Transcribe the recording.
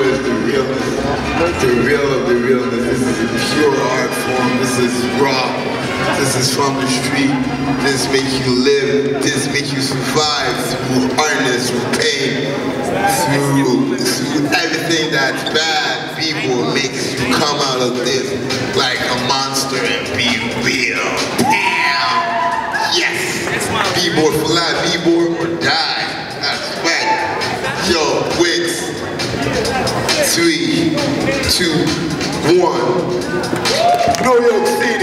realness. the real of the realness. This is a pure art form. This is raw. This is from the street. This makes you live. This makes you survive through hardness, through pain, through, through everything that's bad. People makes you come out of this like a monster and be real. Damn. Yes. B-boy for life. B-boy or die. Three, two, one. New York City.